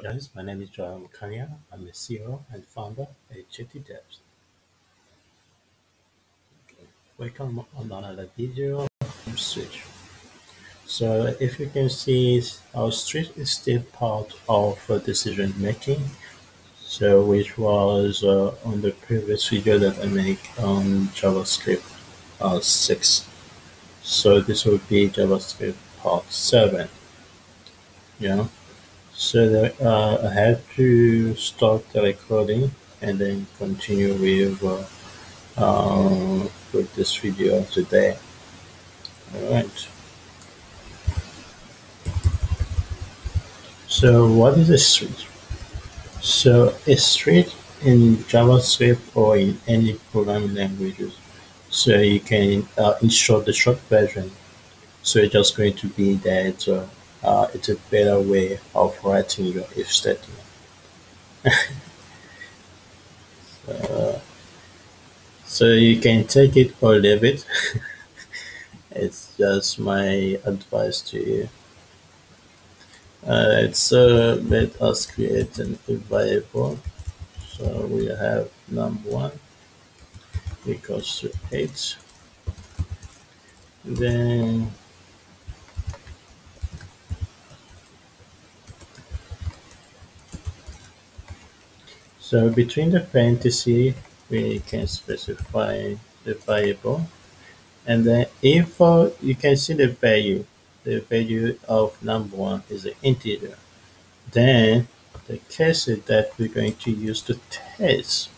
guys, my name is Joel Mukanya. I'm a CEO and founder at JT Devs. Welcome on another video Switch. So if you can see, our Switch is still part of decision making. So which was uh, on the previous video that I made on JavaScript uh, 6. So this will be JavaScript part 7. Yeah. So uh, I have to stop the recording and then continue with uh, uh, with this video today. Alright. So what is a switch? So a switch in JavaScript or in any programming languages. So you can uh, install the short version. So it's just going to be that uh, it's a better way of writing your if statement. so, so you can take it or leave it. it's just my advice to you. Alright, so let us create an variable. So we have number one equals to 8. Then So between the parentheses, we can specify the variable. And then if uh, you can see the value, the value of number one is an integer, then the cases that we're going to use to test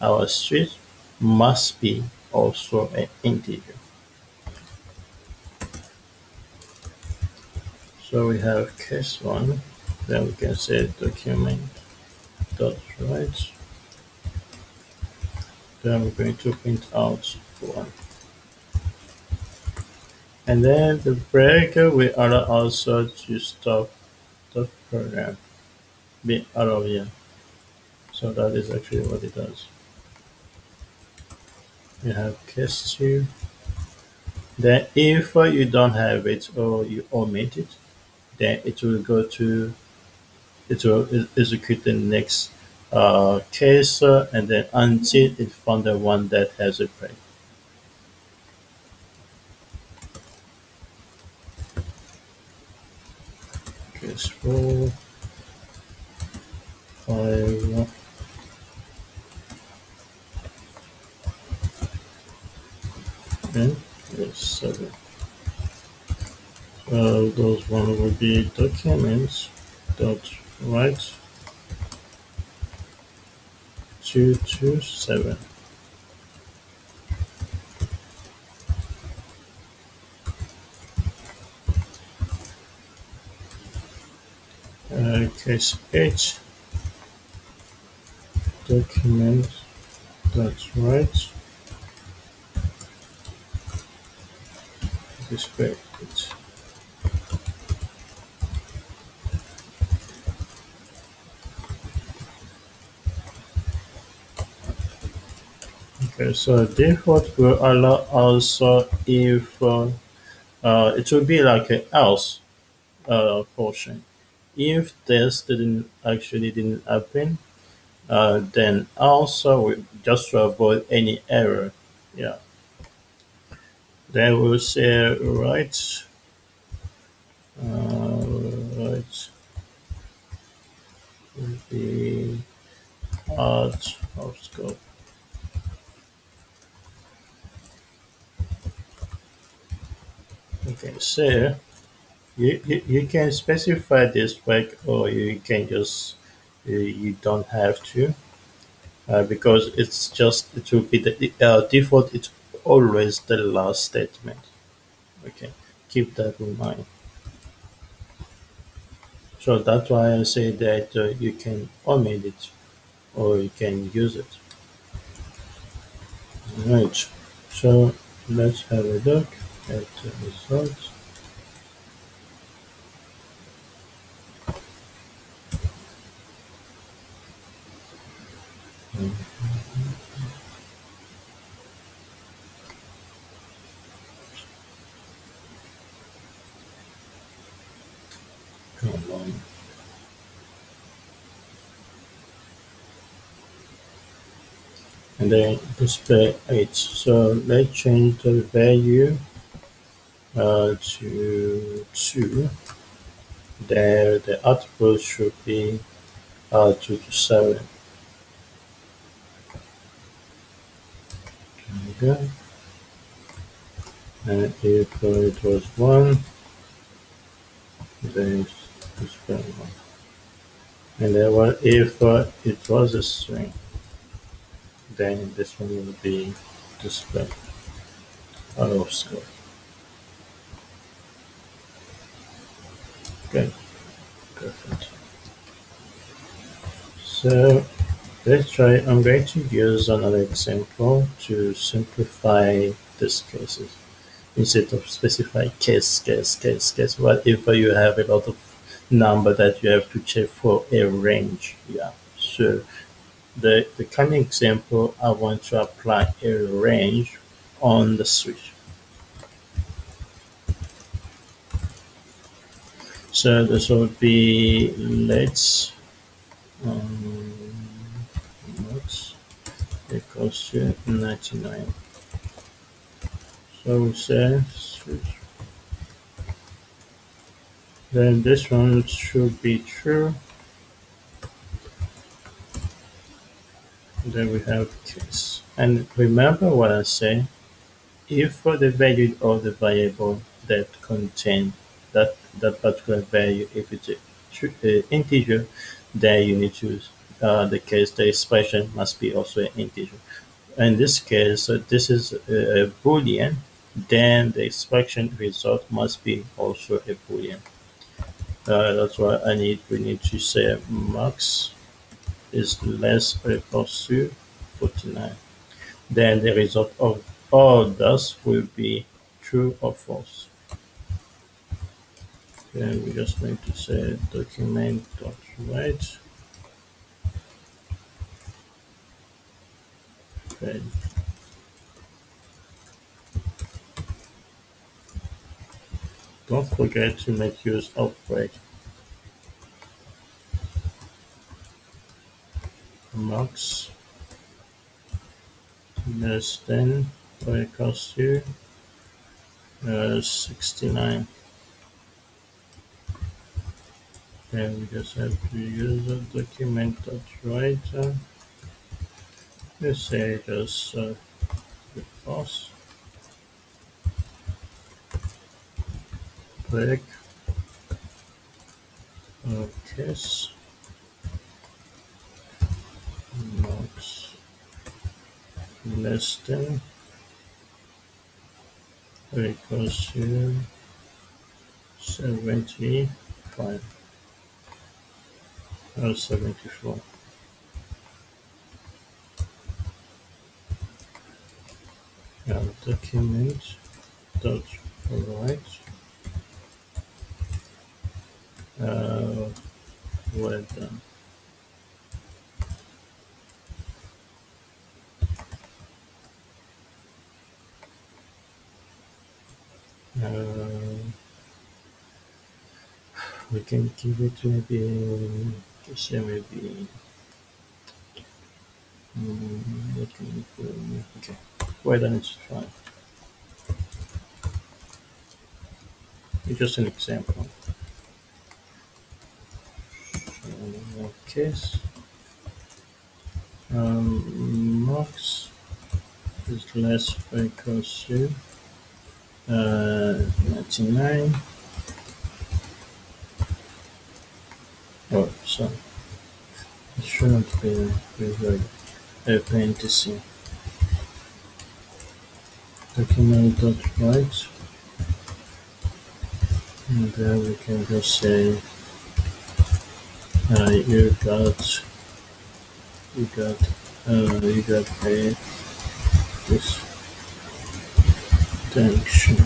our switch must be also an integer. So we have case one, then we can say document dot write then we're going to print out one. And then the break will allow also to stop the program. Be out of here. So that is actually what it does. You have case 2 then if you don't have it or you omit it then it will go to it will execute the next uh, case uh, and then until it found the one that has a break. Case 4, 5, and yes, 7. Uh, those one will be documents dot write two two seven. Uh, case H document that's right display it. Okay, so default will allow also if uh, uh, it will be like an else uh, portion. If this didn't actually didn't happen, uh, then also we just to avoid any error, yeah. Then we'll say right, uh, right will be out of scope. Okay, so you, you, you can specify this break or you can just you, you don't have to uh, because it's just it will be the uh, default it's always the last statement. Okay keep that in mind. So that's why I say that uh, you can omit it or you can use it. Right so let's have a look at results Come on. And then display age. So let's change the value to 2. There the output should be uh, 2 to 7. There we go. And if uh, it was 1, then display 1. And then if uh, it was a string, then this one will be displayed out of scope. Okay, perfect. So let's try, I'm going to use another example to simplify these cases. Instead of specify case, case, case, case, what if you have a lot of number that you have to check for a range? Yeah, so the, the coming example, I want to apply a range on the switch. So this would be let's um, let's equals to 99. So we say. Then this one should be true. Then we have case. And remember what I say, if for the value of the variable that contain that, that particular value, if it's a true, uh, integer, then you need to, uh, the case, the expression must be also an integer. In this case, uh, this is a, boolean, then the expression result must be also a boolean. Uh, that's why I need, we need to say max is less or equals to 49. Then the result of all those will be true or false. Then we're just going to say document dot write okay. Don't forget to make use of break. Max less than or equals to uh, 69. And we just have to use a document dot write. Let's say just uh, false. break case not less than equals to 75 or 74 now document dot write uh, well done. Uh, we can give it maybe, say maybe, um, looking for, okay, why don't it's fine. It's just an example. case um, max is less because to uh, 99 oh sorry it parenthesis document dot write and then we can just say uh, you got you got uh, you got paid. This tension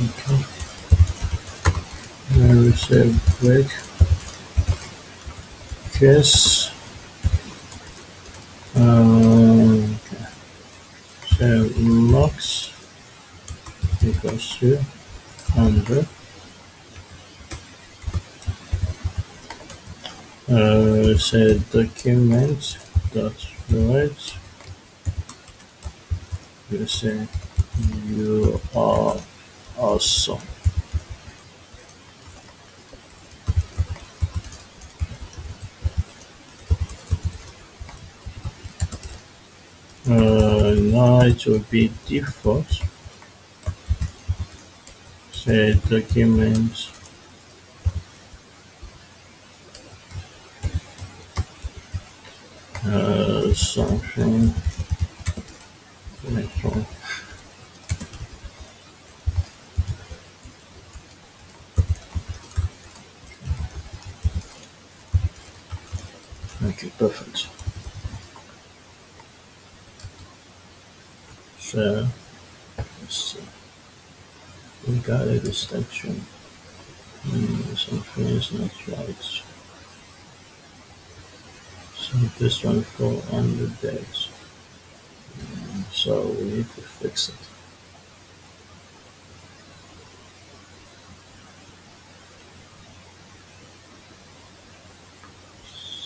okay say break case um, okay. so max equals to 100 uh, say document dot write you say you are awesome uh, now it will be default say document uh, something. Okay perfect so let's see. We got a distinction. Mm, something is not right so this one fall under that so we need to fix it.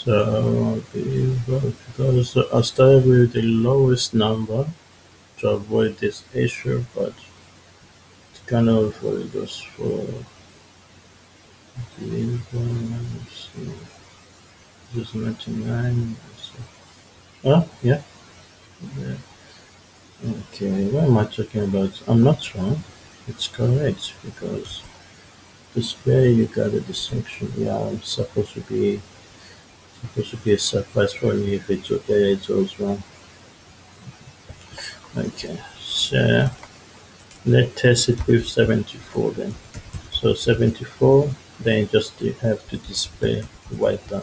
So because I started with the lowest number to avoid this issue but it's kind of uh, just for just 99 oh yeah yeah Okay, what am I talking about? I'm not wrong. It's correct because display you got a distinction. Yeah, I'm supposed to be supposed to be a surprise for me if it's okay. it's was wrong. Okay, so let's test it with 74 then. So 74, then just you have to display white down.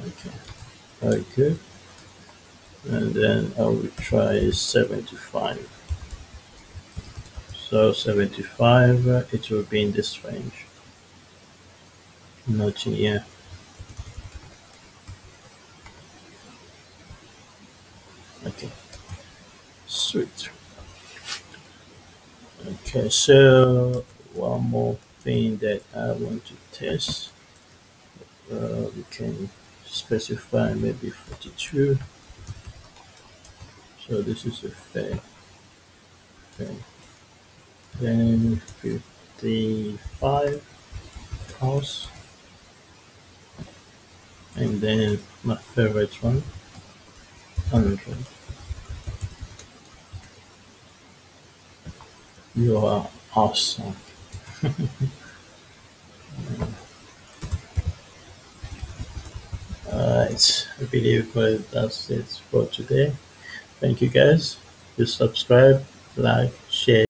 Okay, very good and then I will try 75 so 75 uh, it will be in this range not in here okay okay so one more thing that I want to test. Uh, we can specify maybe 42 so this is a fair fair. Then 55 house and then my favorite one 100 you are awesome Alright, I believe that's it for today. Thank you guys. Please subscribe, like, share.